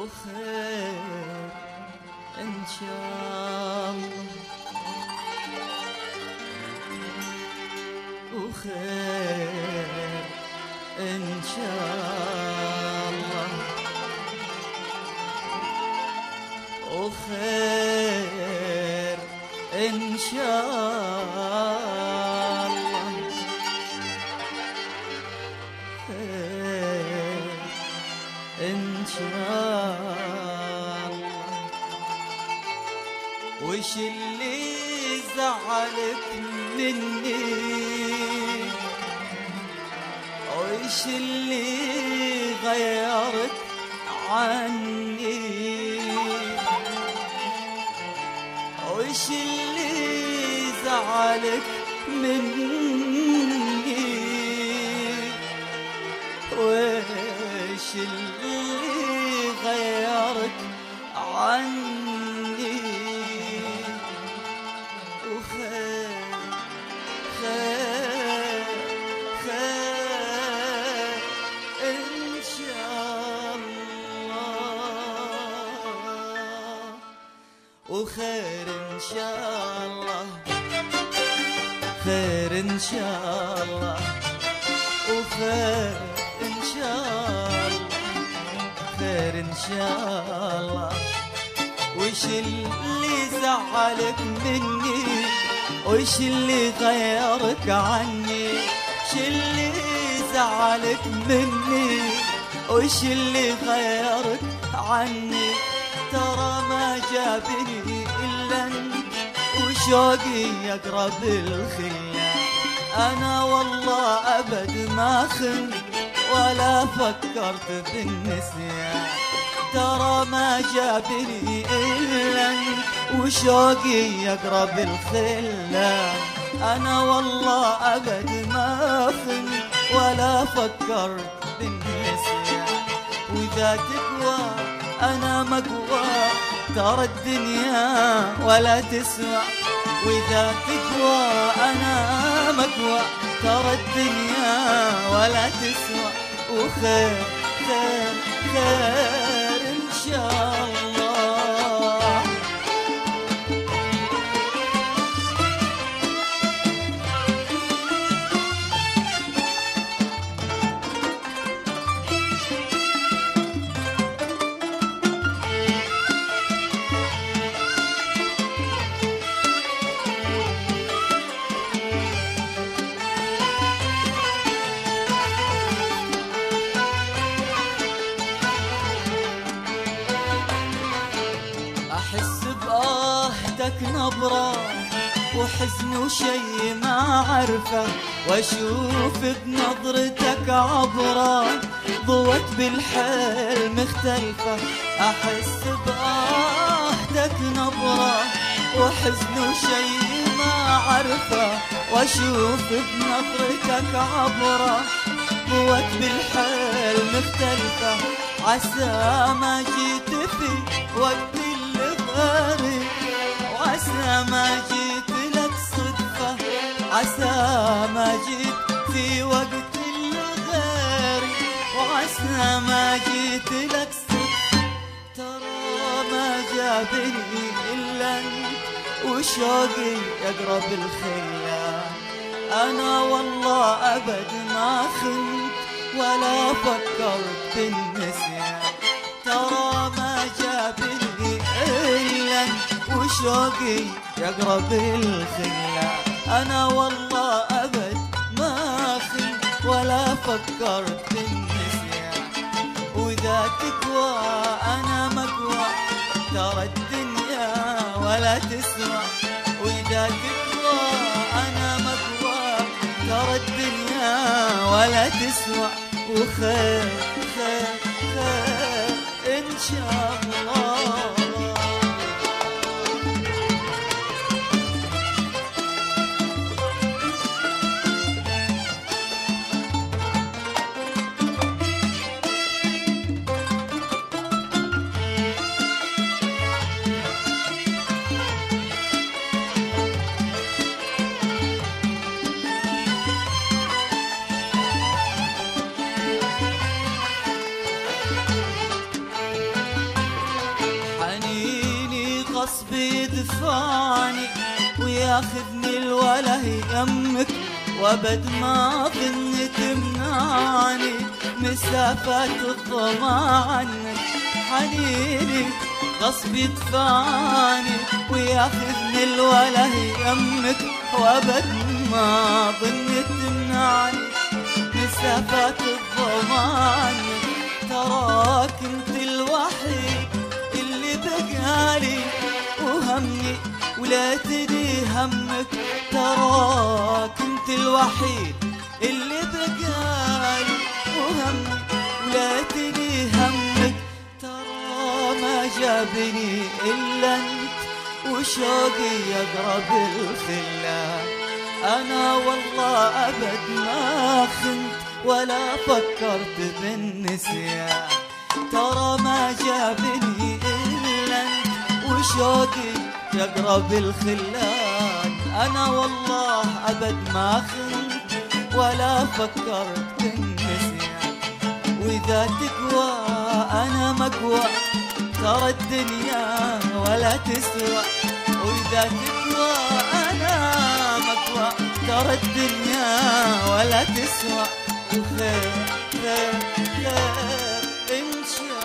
وخير إن شاء الله. وخير إن شاء الله. وخير إن شاء وش اللي زعلك مني؟ وش اللي غيرك عني؟ وش اللي زعلك مني؟ وش اللي غيرك عني. وخير خير خير إن شاء الله. وخير إن شاء الله خير إن شاء الله. وخير إن شاء الله. خير إن شاء الله. وش اللي زعلك مني؟ وش اللي غيرك عني؟ وش اللي زعلك مني؟ وش اللي غيرك عني؟ ترى ما جابني إلا انت وشوقي يقرب الخيال أنا والله أبد ما خنت. ولا فكرت بالنسيان. ترى ما جابني إلا وشوقي يقرب الخلان أنا والله أبد ما خنت ولا فكرت بالنسيان. وإذا تقوى أنا مقوى ترى الدنيا ولا تسوى. وإذا تقوى أنا مقوى ترى الدنيا ولا تسوى. وخير نبرة وحزن وشي ما عرفه. وأشوف بنظرتك عبرة ضوت بالحيل مختلفة. أحس بآهتك نبرة وحزن وشي ما عرفه. وأشوف بنظرتك عبرة قوت بالحيل مختلفة. عسى ما جيت في وقت اللي غيري عسى ما جيت في وقت اللي غيري وعسى ما جيت لك صدفة ترى ما جابني إلا أنت وشوقي يقرب الخيال أنا والله أبد ما خنت ولا فكرت بالنسيان. انت وشوقي يقرب الخيال أنا والله أبد ما خنت ولا فكرت بالنسيان وإذا تقوى أنا مقوى. ترى الدنيا ولا تسوى. وإذا تقوى أنا مقوى. ترى الدنيا ولا تسوى. وخير خير خير إن شاء الله. وياخذني الوله يمك وابد ما ظن تمنعني. مسافات الظما عنك حنيني غصب يدفعني وياخذني الوله يمك وابد ما ظن تمنعني. مسافات الظما عنك تراك انت الوحيد اللي بقالي. وهمني ولا تدي همك. تراك انت الوحيد اللي بقالي وهمي ولا تدي همك. ترى ما جابني إلا أنت وشوقي يقرب الخلان أنا والله أبد ما خنت ولا فكرت بالنسيان ترى ما جابني إلا أنت وشوقي يقرب الخلان. أنا والله أبد ما خنت ولا فكرت بالنسيان وإذا تقوى أنا مقوى ترى الدنيا ولا تسوى. وإذا تقوى أنا مقوى ترى الدنيا ولا تسوى. وخير خير خير إن شاء